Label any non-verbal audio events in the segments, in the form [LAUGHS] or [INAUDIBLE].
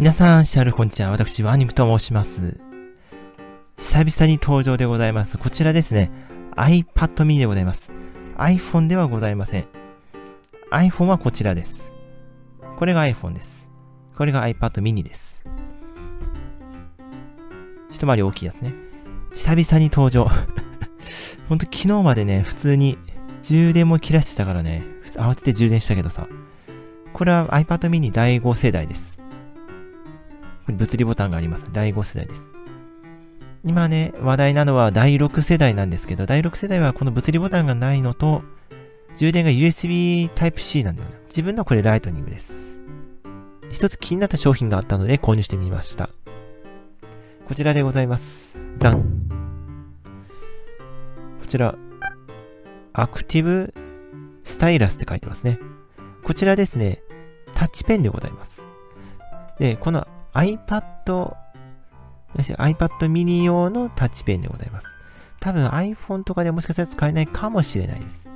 皆さん、シャルこんにちは。私、ワーニングと申します。久々に登場でございます。こちらですね。iPad mini でございます。iPhone ではございません。iPhone はこちらです。これが iPhone です。これが iPad mini です。一回り大きいやつね。久々に登場。ほんと昨日までね、普通に充電も切らしてたからね、慌てて充電したけどさ。これは iPad mini 第5世代です。物理ボタンがあります。第5世代です。今ね、話題なのは第6世代なんですけど、第6世代はこの物理ボタンがないのと、充電が USB Type-C なんだよな。自分のこれライトニングです。一つ気になった商品があったので購入してみました。こちらでございます。ダン。こちら、アクティブスタイラスって書いてますね。こちらですね、タッチペンでございます。で、この iPad、iPad mini 用のタッチペンでございます。多分 iPhone とかでもしかしたら使えないかもしれないです。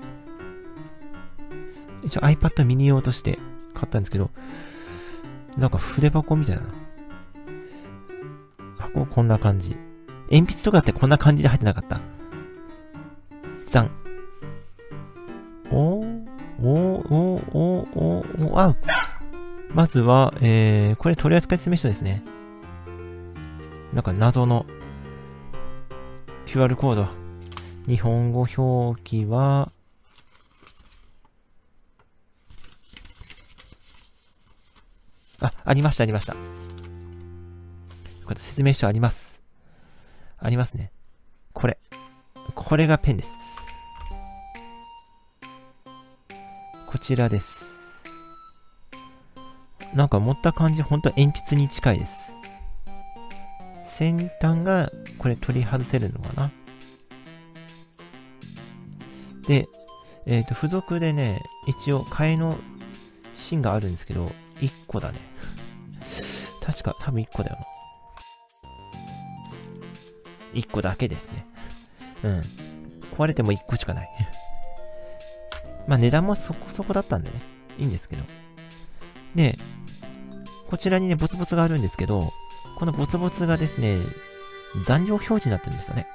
一応 iPad mini 用として買ったんですけど、なんか筆箱みたいな。箱こんな感じ。鉛筆とかってこんな感じで入ってなかった。ザン。おー、おー、おー、おー、おー、おー、あまずは、えー、これ取扱説明書ですね。なんか謎の QR コード。日本語表記は、あ、ありました、ありました。説明書あります。ありますね。これ。これがペンです。こちらです。なんか持った感じ、ほんと鉛筆に近いです。先端がこれ取り外せるのかなで、えっ、ー、と、付属でね、一応替えの芯があるんですけど、1個だね。確か、多分1個だよな。1個だけですね。うん。壊れても1個しかない [LAUGHS] まあ値段もそこそこだったんでね、いいんですけど。で、こちらにね、ボツボツがあるんですけど、このボツボツがですね、残量表示になってるんですよね。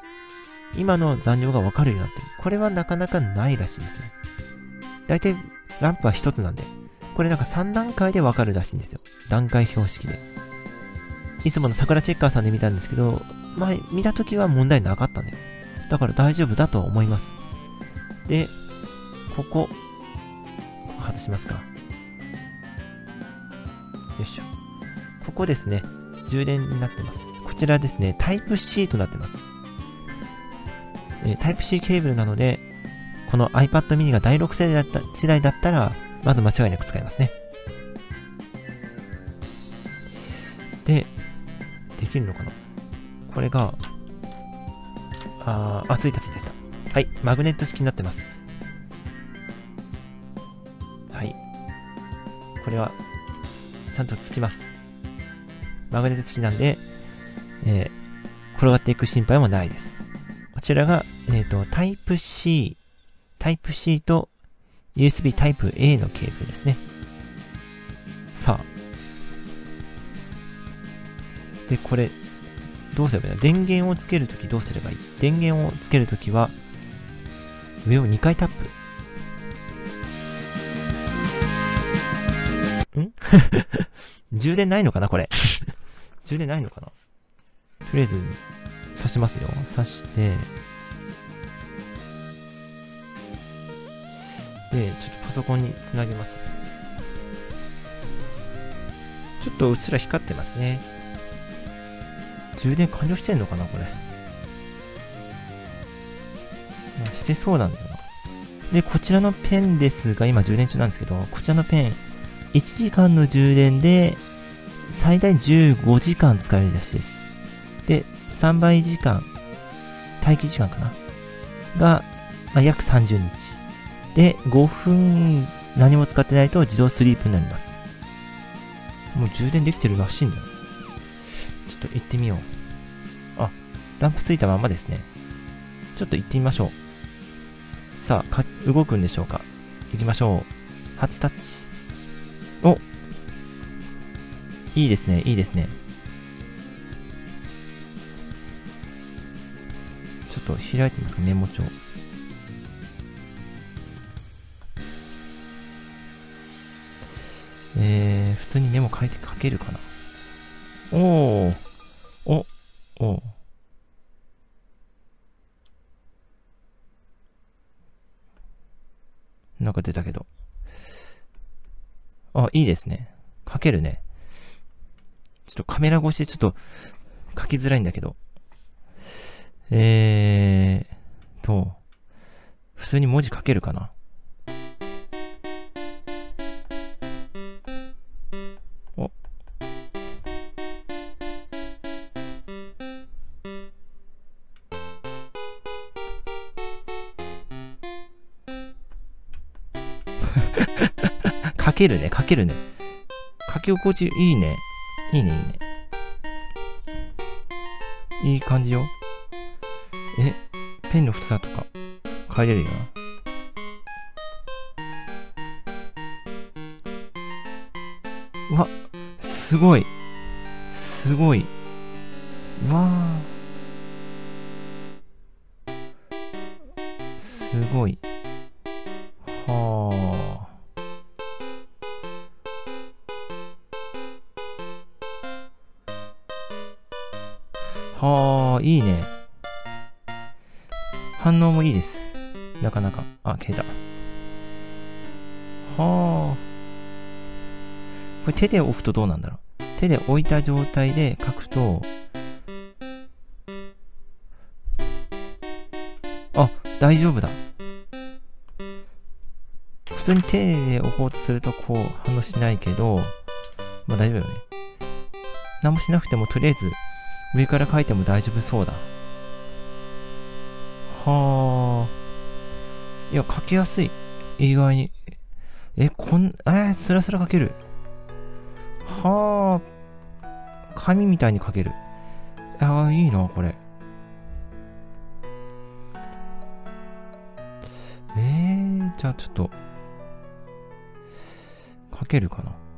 今の残量がわかるようになってる。これはなかなかないらしいですね。だいたいランプは1つなんで、これなんか3段階でわかるらしいんですよ。段階標識で。いつもの桜チェッカーさんで見たんですけど、まあ、見た時は問題なかったんだよ。だから大丈夫だと思います。で、ここ、外しますか。よいしょ。ここですね、充電になってます。こちらですね、タイプ C となってます。えタイプ C ケーブルなので、この iPad mini が第6世代だった世代だったら、まず間違いなく使えますね。で、できるのかなこれが、あー、あ、ついたついたついた。はい、マグネット式になってます。はい。これは、ちゃんとつきます。マグネット式なんで、えー、転がっていく心配もないです。こちらが、えっ、ー、と、タイプ C、タイプ C と USB タイプ A のケーブルですね。さあ。で、これ、どうすればいいの？電源をつけるときどうすればいい？電源をつけるときは、上を2回タップ。ん？[LAUGHS] 充電ないのかなこれ。[LAUGHS] 充電ないのかなとりあえず、挿しますよ。挿して、で、ちょっとパソコンにつなげます。ちょっとうっすら光ってますね。充電完了してんのかなこれ。してそうなんだよな。で、こちらのペンですが、今充電中なんですけど、こちらのペン、1時間の充電で最大15時間使えるらしいです。で、スタンバイ時間、待機時間かなが、まあ、約30日。で、5分何も使ってないと自動スリープになります。もう充電できてるらしいんだよ。ちょっと行ってみよう。あ、ランプついたままですね。ちょっと行ってみましょう。さあ、動くんでしょうか行きましょう。初タッチ。おいいですね、いいですね。ちょっと開いてみますか、メモ帳。えー、普通にメモ書いて書けるかな？おー。お、おなんか出たけど。あ、いいですね。書けるね。ちょっとカメラ越しでちょっと書きづらいんだけど。えーと、普通に文字書けるかな？お。[LAUGHS] 書けるね、書けるね。書き心地いいね。いいね、いいね。いい感じよ。え、ペンの太さとか変えれるよな。うわ、すごい。すごい。わー。すごい。はあ。はあ、いいね。反応もいいです。なかなか。あ、消えた。はあ。これ手で置くとどうなんだろう。手で置いた状態で書くと、あ、大丈夫だ。普通に手で置こうとするとこう反応しないけど、まあ大丈夫よね。何もしなくてもとりあえず上から書いても大丈夫そうだ。はあ。いや、書きやすい。意外に。え、こん、えー、スラスラ書ける。はあ。紙みたいに書ける。ああ、いいな、これ。えー、じゃあちょっと、書けるかな。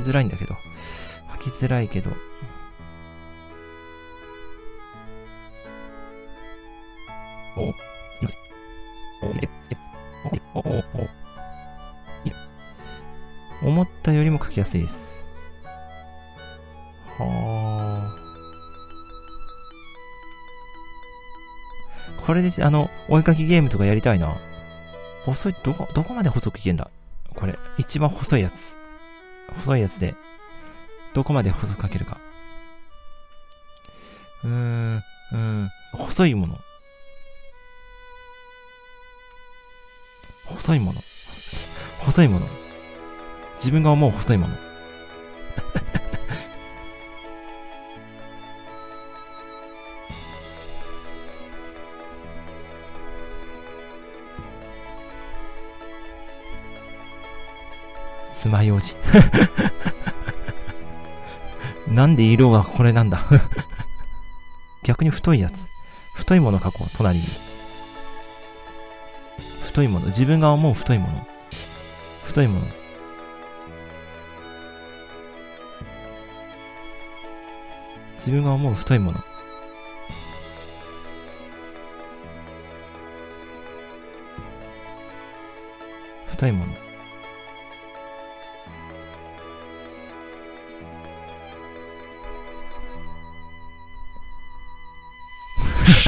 きづらいんだけど。書きづらいけど。思ったよりも書きやすいです。はあ。これで、あの、追いかけゲームとかやりたいな。細い、どこ、どこまで細くいけんだ？これ。一番細いやつ。細いやつで、どこまで細く書けるか。うーん、うん、細いもの。細いもの。細いもの。自分が思う細いもの。爪楊枝。[LAUGHS] なんで色がこれなんだ？[LAUGHS] 逆に太いやつ。太いもの書こう、隣に。太いもの。自分が思う太いもの。太いもの。自分が思う太いもの。太いもの。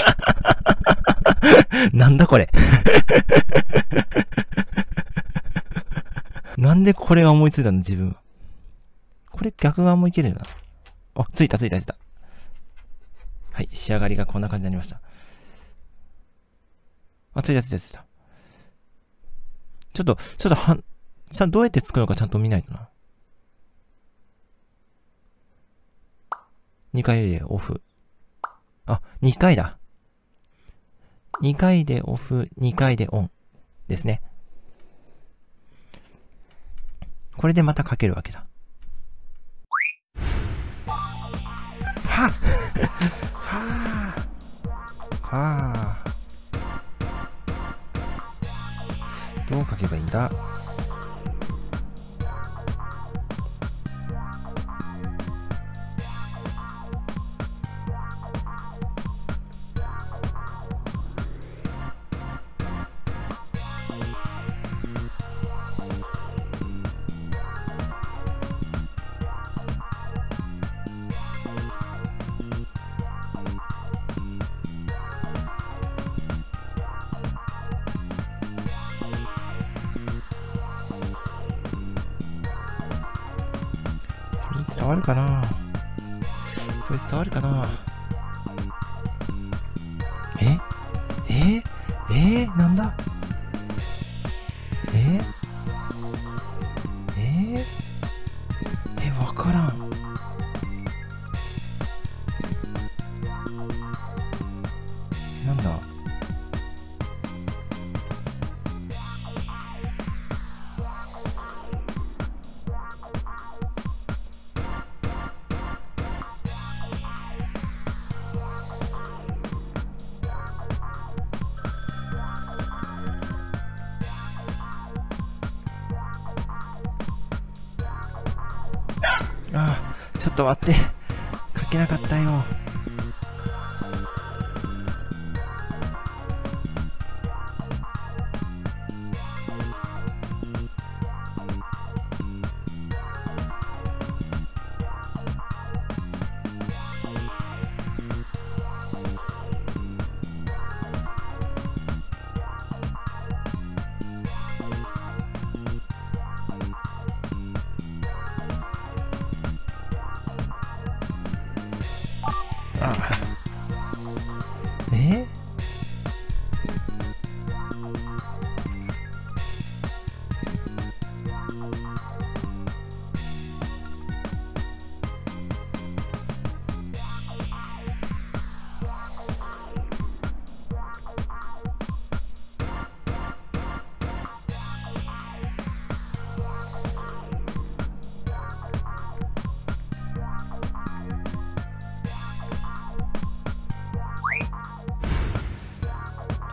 [LAUGHS] なんだこれ。[LAUGHS] なんでこれが思いついたの自分は。これ逆側もいけるよな。あ、ついたついたついた。はい、仕上がりがこんな感じになりました。あ、ついたついたついた。ちょっと、ちょっとはん、ちゃんどうやって作るのかちゃんと見ないとな。2回でオフ。あ、2回だ。2回でオフ、2回でオンですね。これでまたかけるわけだ。はっはあはあどう書けばいいんだ？るかな？これ伝わるかな？ええ？え？え、なんだ？え？え？え、わから。ん。と待って。書けなかったよ。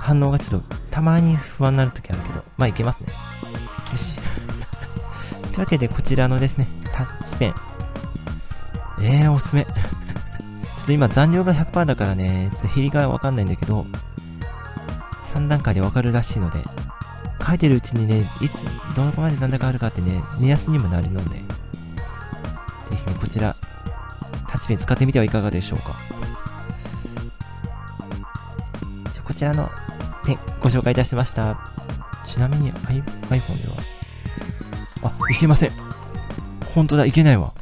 反応がちょっとたまに不安になるときあるけど、まあいけますね。よし。[LAUGHS] というわけで、こちらのですね、タッチペン。えー、おすすめ。[LAUGHS] ちょっと今残量が100%だからね、ちょっと減りがわかんないんだけど、3段階でわかるらしいので、書いてるうちにね、いつ、どこまで残高あるかってね、目安にもなるので、ぜひね、こちら、タッチペン使ってみてはいかがでしょうか。こちらのねご紹介いたしました。ちなみに iPhone では、あ、いけません。本当だ、いけないわ。